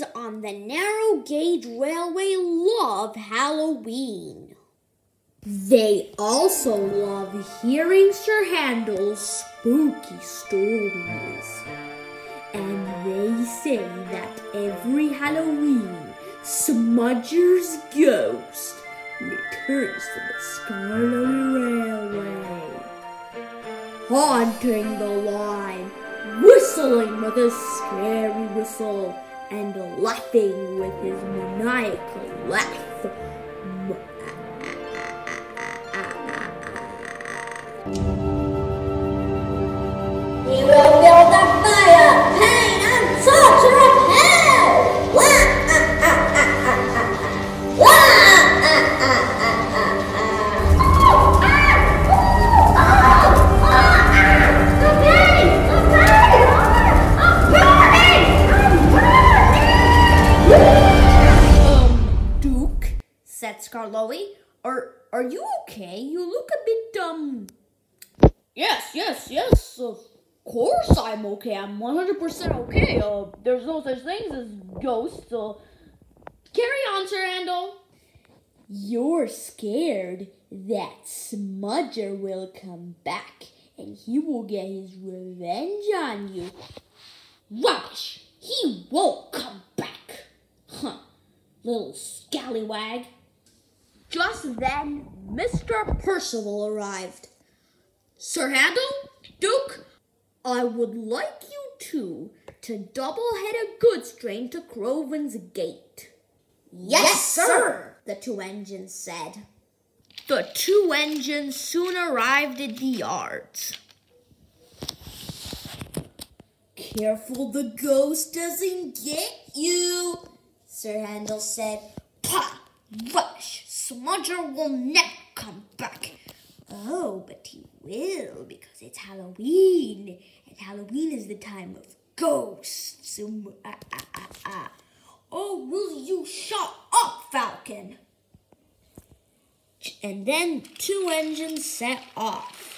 the narrow gauge railway love Halloween. They also love hearing Sir Handel's spooky stories. And they say that every Halloween, Smudger's ghost returns to the Skarloey Railway, haunting the line, whistling with a scary whistle, and laughing with his maniacal laugh. I'm okay. I'm 100% okay. Uh, there's no such things as ghosts. Uh, carry on, Sir Handel. You're scared that Smudger will come back and he will get his revenge on you. Rubbish! He won't come back. Huh, little scallywag. Just then, Mr. Percival arrived. Sir Handel, Duke, I would like you two to double-head a goods train to Crovan's Gate. Yes, sir. the two engines said. The two engines soon arrived at the yards. Careful the ghost doesn't get you, Sir Handel said. Pah! Rubbish! Smudger will never come back. Oh, but he will because it's Halloween, and Halloween is the time of ghosts. Um, ah, ah, ah, ah. Oh, will you shut up, Falcon? And then two engines set off.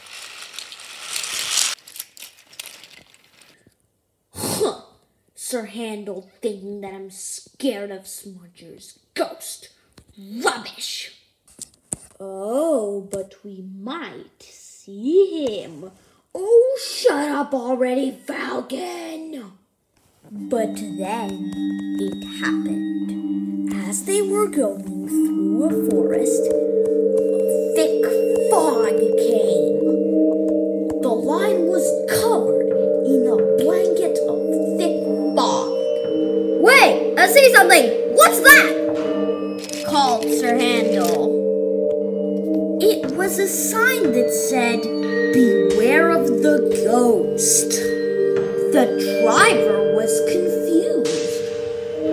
Sir Handel thinking that I'm scared of Smudger's ghost. Rubbish! Oh, but we might see him. Oh, shut up already, Falcon! But then it happened. As they were going through a forest, a thick fog came. The line was covered in a blanket of thick fog. Wait, I see something! What's that? called Sir Handel. It was a sign that said, Beware of the ghost. The driver was confused.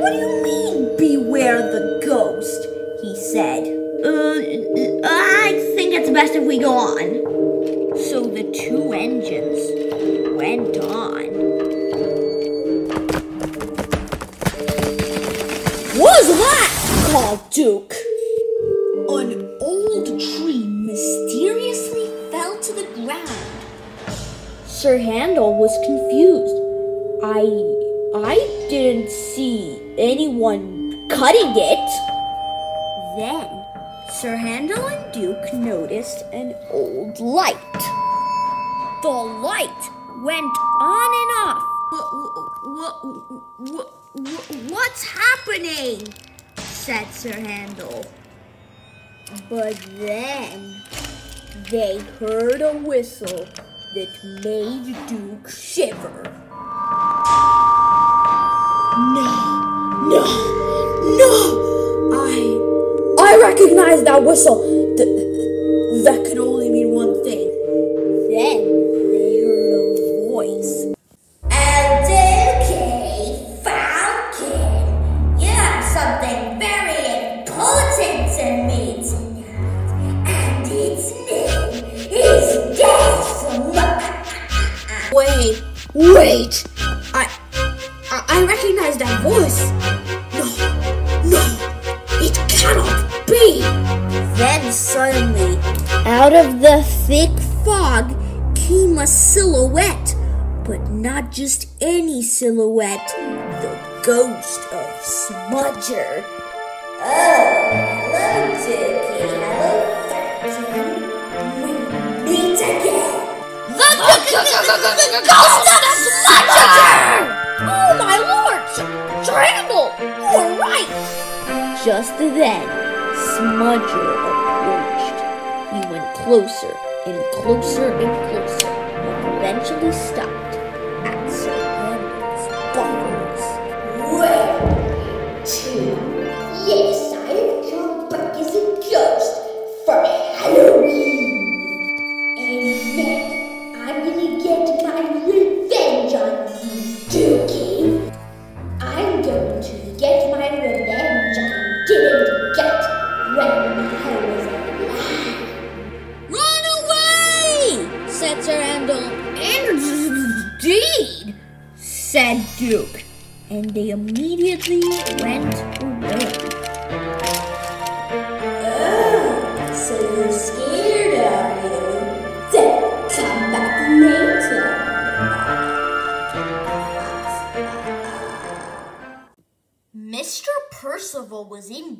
What do you mean, beware the ghost? He said. Uh, I think it's best if we go on. So the two engines Sir Handel was confused. I I didn't see anyone cutting it. Then Sir Handel and Duke noticed an old light. The light went on and off. What, what, what, what's happening? said Sir Handel. But then they heard a whistle that made Duke shiver. No, no, no! I, I recognize that whistle. Th- that could ghost of Smudger. Oh, hello, Dookie. Hello. We meet again. The, ghost of Smudger! Oh my lord! Sir, Sir You were right! Just then, Smudger approached. He went closer and closer and closer and eventually stopped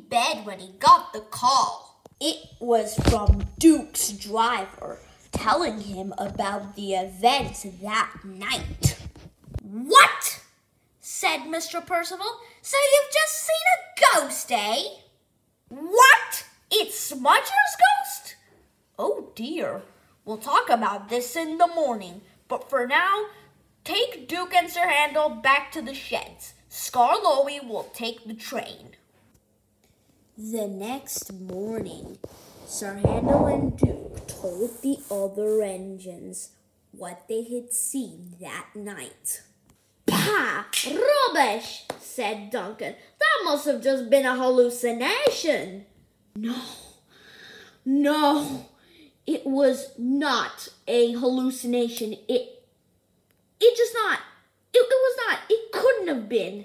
bed when he got the call. It was from Duke's driver telling him about the events that night. What? said Mr. Percival. So you've just seen a ghost, eh? What? It's Smudger's ghost? Oh dear. We'll talk about this in the morning. But for now, take Duke and Sir Handel back to the sheds. Skarloey will take the train. The next morning, Sir Handel and Duke told the other engines what they had seen that night. Pah! Rubbish! said Duncan. That must have just been a hallucination. No, no, it was not a hallucination. It, it just not. It, it was not. It couldn't have been,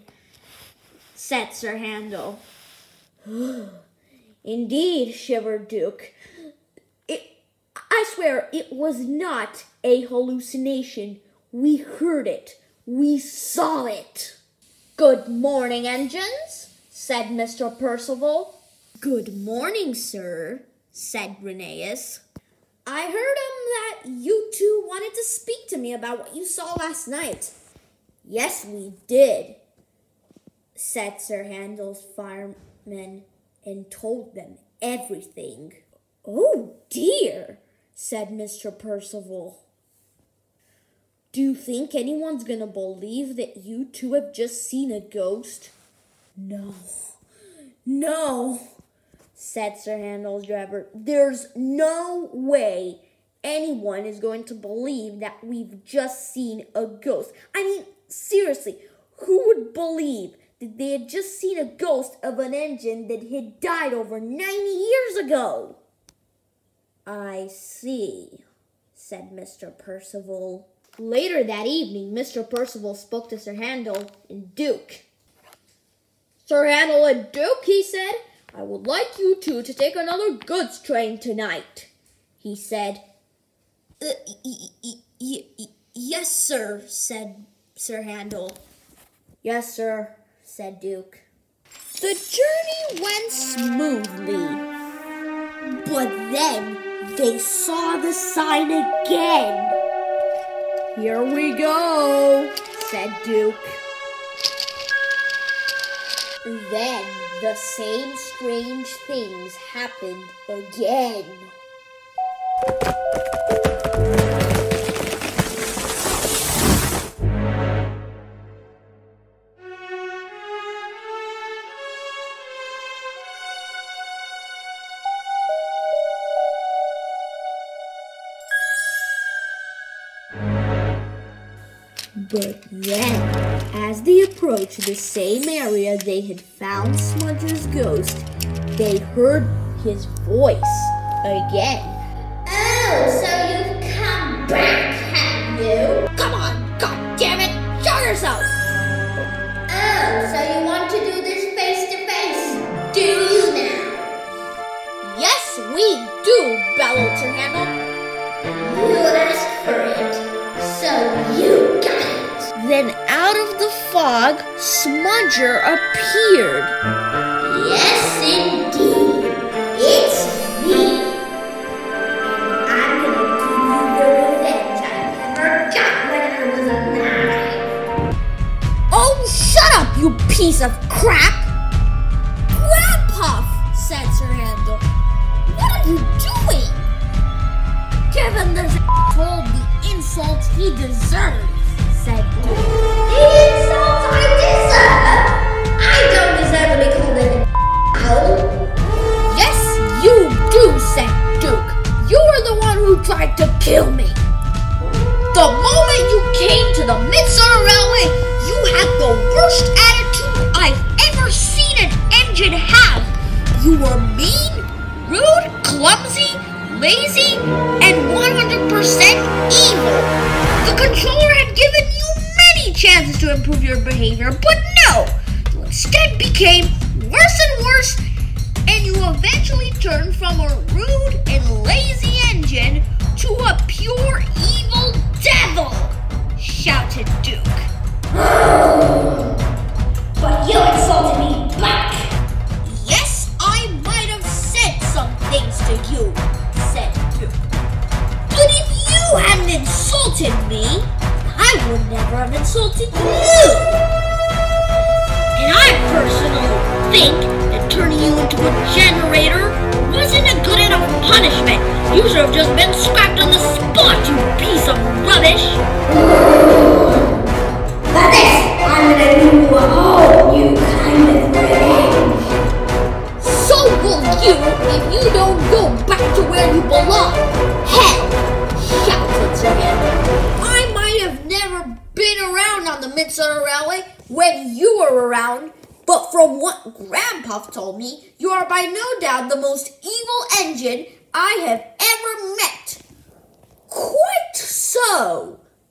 said Sir Handel. Indeed, shivered Duke. It, I swear, it was not a hallucination. We heard it. We saw it. Good morning, engines, said Mr. Percival. Good morning, sir, said Rheneas. I heard um that you two wanted to speak to me about what you saw last night. Yes, we did, said Sir Handel's firemen and told them everything. Oh dear, said Mr. Percival. Do you think anyone's gonna believe that you two have just seen a ghost? No. No, said Sir Handel's driver. There's no way anyone is going to believe that we've just seen a ghost. I mean, seriously, who would believe that they had just seen a ghost of an engine that had died over 90 years ago? I see, said Mr. Percival. Later that evening, Mr. Percival spoke to Sir Handel and Duke. Sir Handel and Duke, he said, I would like you two to take another goods train tonight. He said, "Uh, Yes, sir, said Sir Handel. Yes, sir, said Duke. The journey went smoothly. But then they saw the sign again. Here we go, said Duke. Then the same strange things happened again. Then, as they approached the same area they had found Smudger's ghost, they heard his voice again. Oh, so you've come back, have you? Come on, god damn it, show yourself! Oh, so you want to do this face to face? Do you now? Yes, we do, bellowed Sir Handel. Then out of the fog Smudger appeared. Yes, indeed. It's me. I'm gonna give you the revenge I never got when I was alive. Oh, shut up, you piece of crap! Grandpa, said Sir Handel. What are you doing? Given this asshole the insult he deserves, worst attitude I've ever seen an engine have. You were mean, rude, clumsy, lazy, and 100% evil. The controller had given you many chances to improve your behavior, but no, you instead became worse and worse and you eventually turned from a rude and lazy engine to a pure evil devil, shouted Duke. But you insulted me back. Yes, I might have said some things to you, said Duke. But if you hadn't insulted me, I would never have insulted you. And I personally think that turning you into a generator wasn't a good enough punishment. You should have just been scrapped on the spot, you piece of rubbish.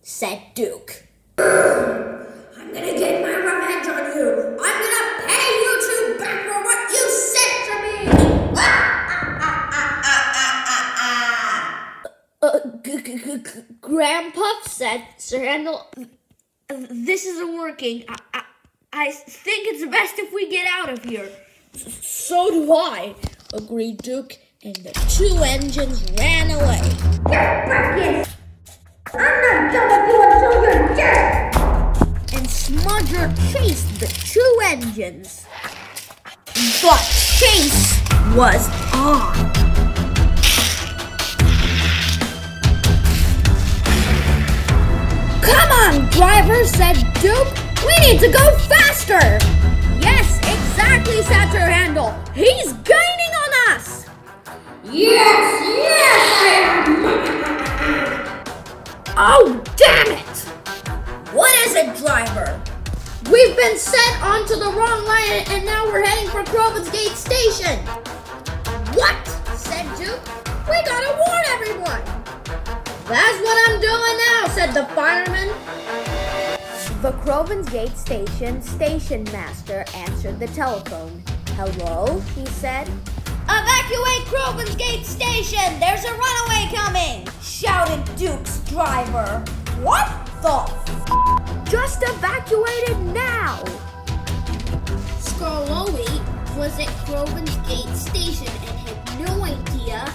Said Duke. I'm gonna get my revenge on you. I'm gonna pay you two back for what you said to me. Ah, ah, ah, ah, ah, ah, ah. Uh, g- g- g- g- Grandpa said, Sir Handel, this isn't working. I, I, I think it's best if we get out of here. So do I, agreed Duke, and the two engines ran away. Get back in. I'm not done with you until you're dead. And Smudger chased the two engines. But Chase was on. Come on, driver, said Duke. We need to go faster. Yes, exactly, said Sir Handel. He's gaining on us. Yes, yes, Oh, damn it! What is it, driver? We've been sent onto the wrong line and now we're heading for Crovan's Gate Station. What? said Duke. We gotta warn everyone. That's what I'm doing now, said the fireman. The Crovan's Gate Station station master answered the telephone. Hello, he said. Evacuate Crovan's Gate Station! There's a runaway coming! shouted Duke's driver. What the f- Just evacuated now! Skarloey was at Crovan's Gate Station and had no idea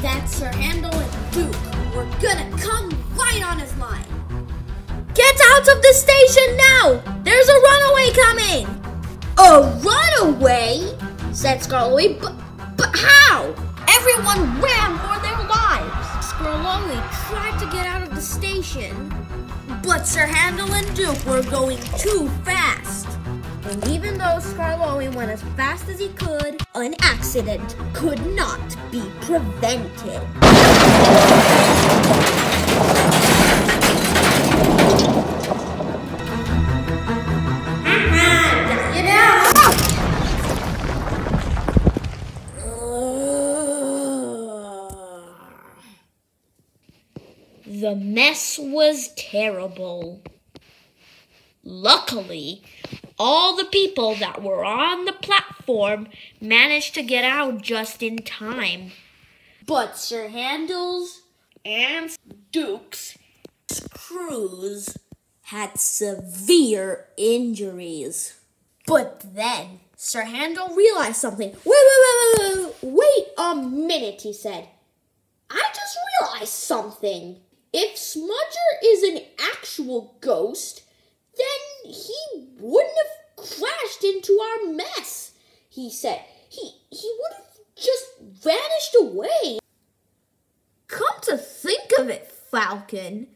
that Sir Handel and Duke were gonna come right on his line. Get out of the station now! There's a runaway coming! A runaway? said Skarloey, but, but how? Everyone ran for their lives. Skarloey tried to get out of the station, but Sir Handel and Duke were going too fast. And even though Skarloey went as fast as he could, an accident could not be prevented. The mess was terrible. Luckily, all the people that were on the platform managed to get out just in time. But Sir Handel's and Duke's crews had severe injuries. But then Sir Handel realized something. Wait, wait, wait, wait, wait, wait a minute, he said. I just realized something. If Smudger is an actual ghost, then he wouldn't have crashed into our mess, he said. He he would have just vanished away. Come to think of it, Falcon,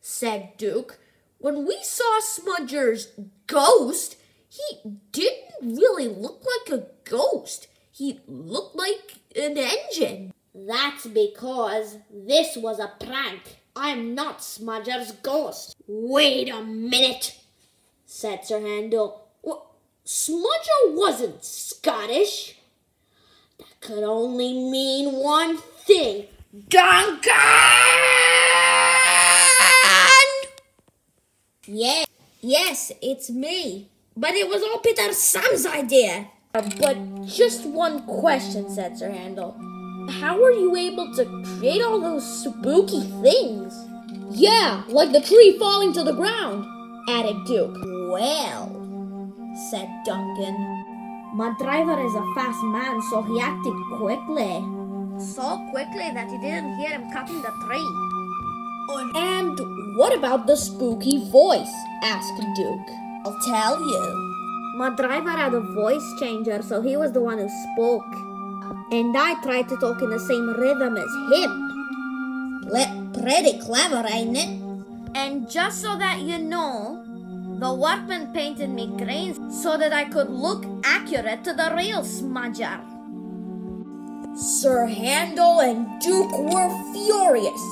said Duke, when we saw Smudger's ghost, he didn't really look like a ghost. He looked like an engine. That's because this was a prank. I'm not Smudger's ghost. Wait a minute, said Sir Handel. Smudger wasn't Scottish. That could only mean one thing. Duncan! Yeah, yes, it's me. But it was all Peter Sam's idea. But just one question, said Sir Handel. How were you able to create all those spooky things? Yeah, like the tree falling to the ground, added Duke. Well, said Duncan. My driver is a fast man, so he acted quickly. So quickly that he didn't hear him cutting the tree. And what about the spooky voice? asked Duke. I'll tell you. My driver had a voice changer, so he was the one who spoke. And I tried to talk in the same rhythm as him. Le- pretty clever, ain't it? And just so that you know, the workman painted me green so that I could look accurate to the real smudger. Sir Handel and Duke were furious.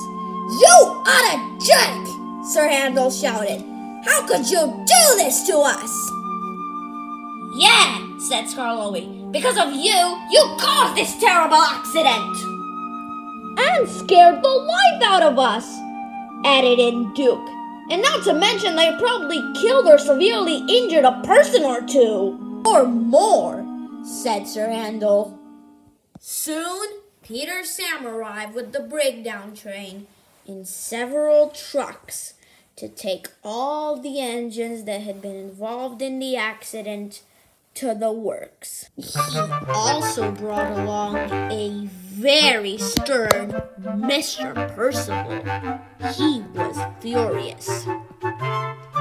You are a jerk! Sir Handel shouted. How could you do this to us? Yeah, said Skarloey. Because of you, you caused this terrible accident! And scared the life out of us, added in Duke. And not to mention they probably killed or severely injured a person or two. Or more, said Sir Handel. Soon, Peter Sam arrived with the breakdown train in several trucks to take all the engines that had been involved in the accident to the works. He also brought along a very stern Mr. Percival. He was furious.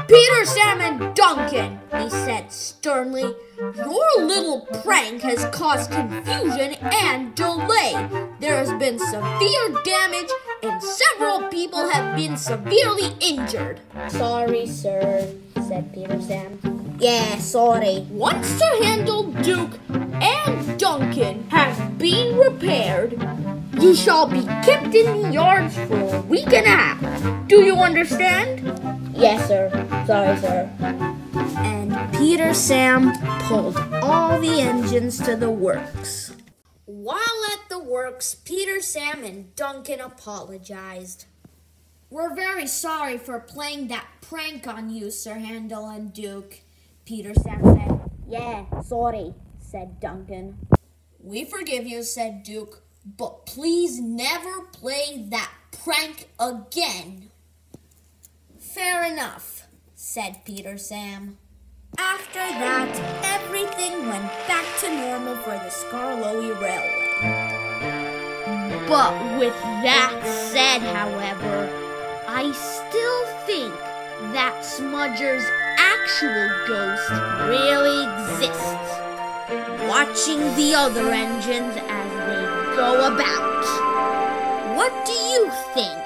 Peter, Sam, and Duncan, he said sternly, your little prank has caused confusion and delay. There has been severe damage and several people have been severely injured. Sorry, sir, said Peter Sam. Yeah, sorry. Once the handle Duke and Duncan have been repaired, you shall be kept in the yards for a week and a half. Do you understand? Yes, sir. Sorry, sir. And Peter Sam pulled all the engines to the works. While at the works, Peter Sam and Duncan apologized. We're very sorry for playing that prank on you, Sir Handel and Duke. Peter Sam said. Yeah, sorry, said Duncan. We forgive you, said Duke, but please never play that prank again. Fair enough, said Peter Sam. After that, everything went back to normal for the Skarloey Railway. But with that said, however, I still think that Smudger's actual ghost really exists, watching the other engines as they go about. What do you think?